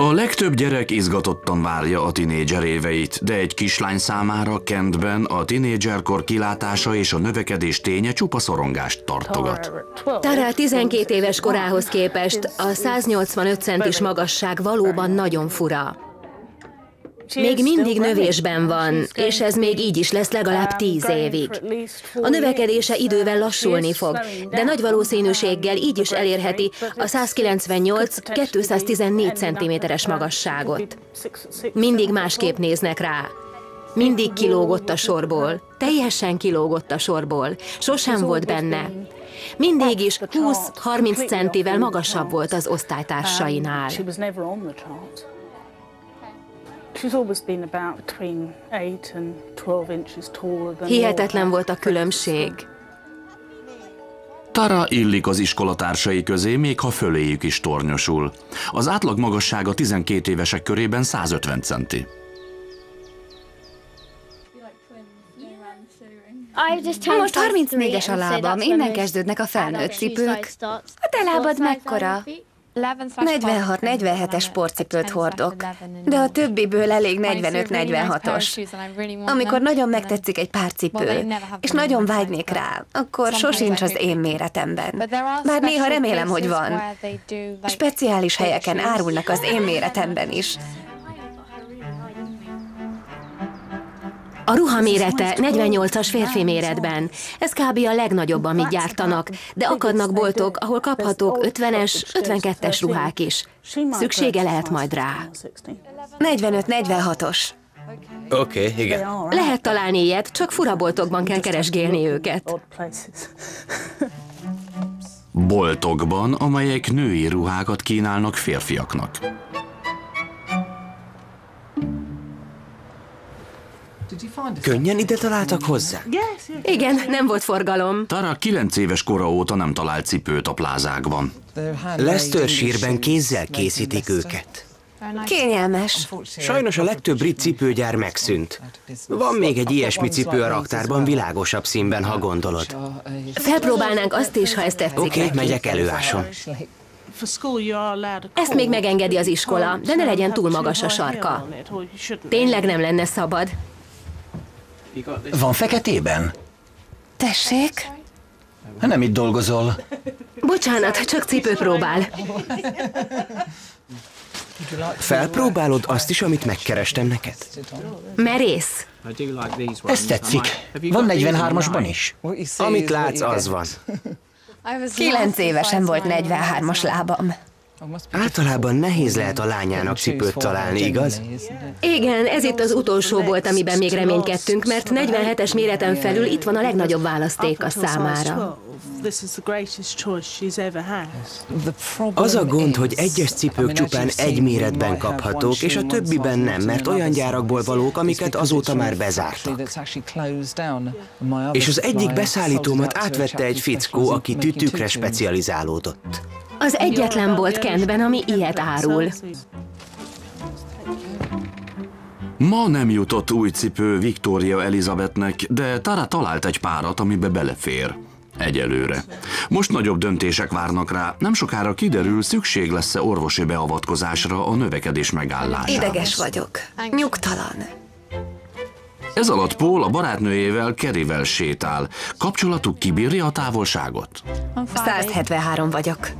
A legtöbb gyerek izgatottan várja a tinédzser éveit, de egy kislány számára Kentben a tinédzserkor kilátása és a növekedés ténye csupa szorongást tartogat. Tara 12 éves korához képest a 185 centis magasság valóban nagyon fura. Még mindig növésben van, és ez még így is lesz legalább tíz évig. A növekedése idővel lassulni fog, de nagy valószínűséggel így is elérheti a 198-214 cm-es magasságot. Mindig másképp néznek rá. Mindig kilógott a sorból, teljesen kilógott a sorból, sosem volt benne. Mindig is 20-30 centivel magasabb volt az osztálytársainál. Hihetetlen volt a különbség. Tara illik az iskolatársai közé, még ha föléjük is tornyosul. Az átlag magassága 12 évesek körében 150 centi. Most 34-es a lábam, innen kezdődnek a felnőtt cipők. A te lábad mekkora? 46-47-es sportcipőt hordok, de a többiből elég 45-46-os. Amikor nagyon megtetszik egy pár cipő, és nagyon vágynék rá, akkor sosincs az én méretemben. Bár néha remélem, hogy van. Speciális helyeken árulnak az én méretemben is. A ruha mérete 48-as férfi méretben. Ez kb. a legnagyobb, amit gyártanak, de akadnak boltok, ahol kaphatók 50-es, 52-es ruhák is. Szüksége lehet majd rá. 45-46-os. Oké, okay, igen. Lehet találni ilyet, csak furaboltokban kell keresgélni őket. Boltokban, amelyek női ruhákat kínálnak férfiaknak. Könnyen ide találtak hozzá? Igen, nem volt forgalom. Tara 9 éves kora óta nem talált cipőt a plázákban. Leicestershire-ben kézzel készítik őket. Kényelmes. Sajnos a legtöbb brit cipőgyár megszűnt. Van még egy ilyesmi cipő a raktárban, világosabb színben, ha gondolod. Felpróbálnánk azt is, ha ezt tetszik Oké, okay, megyek előásom. Ezt még megengedi az iskola, de ne legyen túl magas a sarka. Tényleg nem lenne szabad. Van feketében? Tessék? Nem itt dolgozol. Bocsánat, csak cipő próbál. Felpróbálod azt is, amit megkerestem neked? Merész. Ez tetszik. Van 43-asban is. Amit látsz, az van. Kilenc évesen volt 43-as lábam. Általában nehéz lehet a lányának cipőt találni, igaz? Igen, ez itt az utolsó volt, amiben még reménykedtünk, mert 47-es méreten felül itt van a legnagyobb választék a számára. Az a gond, hogy egyes cipők csupán egy méretben kaphatók, és a többiben nem, mert olyan gyárakból valók, amiket azóta már bezártak. És az egyik beszállítómat átvette egy fickó, aki tütükre specializálódott. Az egyetlen bolt Kentben, ami ilyet árul. Ma nem jutott új cipő Victoria Elizabethnek, de Tara talált egy párat, amibe belefér. Egyelőre. Most nagyobb döntések várnak rá, nem sokára kiderül, szükség lesz-e orvosi beavatkozásra a növekedés megállására. Ideges vagyok. Nyugtalan. Ez alatt Paul a barátnőjével Kerivel sétál. Kapcsolatuk kibírja a távolságot? 173 vagyok.